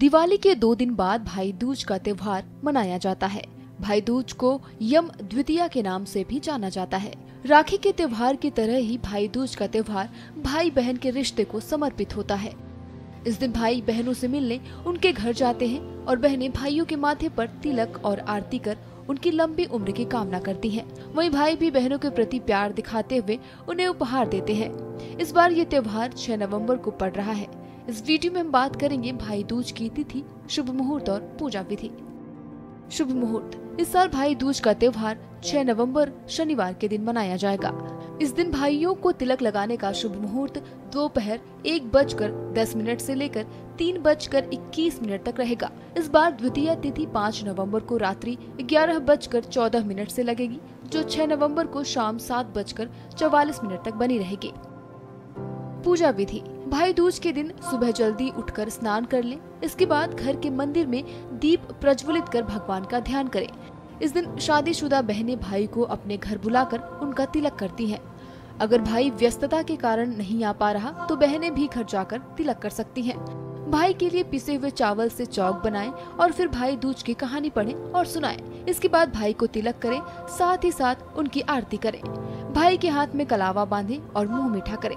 दिवाली के दो दिन बाद भाई दूज का त्योहार मनाया जाता है। भाई दूज को यम द्वितीया के नाम से भी जाना जाता है। राखी के त्योहार की तरह ही भाई दूज का त्योहार भाई बहन के रिश्ते को समर्पित होता है। इस दिन भाई बहनों से मिलने उनके घर जाते हैं और बहनें भाइयों के माथे पर तिलक और आरती कर उनकी लंबी उम्र की कामना करती हैं। वहीं भाई भी बहनों के प्रति प्यार दिखाते हुए उन्हें उपहार देते हैं। इस बार ये त्योहार 6 नवंबर को पड़ रहा है। इस वीडियो में हम बात करेंगे भाई दूज की तिथि, शुभ मुहूर्त और पूजा विधि। शुभ मुहूर्त। इस साल भाई दूज का त्योहार 6 नवंबर शनिवार के दिन मनाया जाएगा। इस दिन भाइयों को तिलक लगाने का शुभ मुहूर्त दोपहर एक बजकर दस मिनट से लेकर तीन बजकर इक्कीस मिनट तक रहेगा। इस बार द्वितीय तिथि पाँच नवंबर को रात्रि ग्यारह बजकर चौदह मिनट से लगेगी, जो 6 नवंबर को शाम सात बजकर चौवालीस मिनट तक बनी रहेगी। पूजा विधि भाई दूज के दिन सुबह जल्दी उठकर स्नान कर लें इसके बाद घर के मंदिर में दीप प्रज्वलित कर भगवान का ध्यान करें इस दिन शादीशुदा बहनें भाई को अपने घर बुलाकर उनका तिलक करती हैं। अगर भाई व्यस्तता के कारण नहीं आ पा रहा तो बहनें भी घर जाकर तिलक कर सकती हैं। भाई के लिए पिसे हुए चावल से चौक बनाएँ और फिर भाई दूज की कहानी पढ़ें और सुनाएँ। इसके बाद भाई को तिलक करें, साथ ही साथ उनकी आरती करें भाई के हाथ में कलावा बांधें और मुँह मीठा करें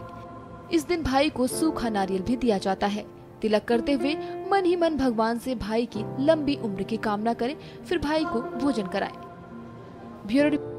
इस दिन भाई को सूखा नारियल भी दिया जाता है तिलक करते हुए मन ही मन भगवान से भाई की लंबी उम्र की कामना करें, फिर भाई को भोजन कराएँ। ब्यूरो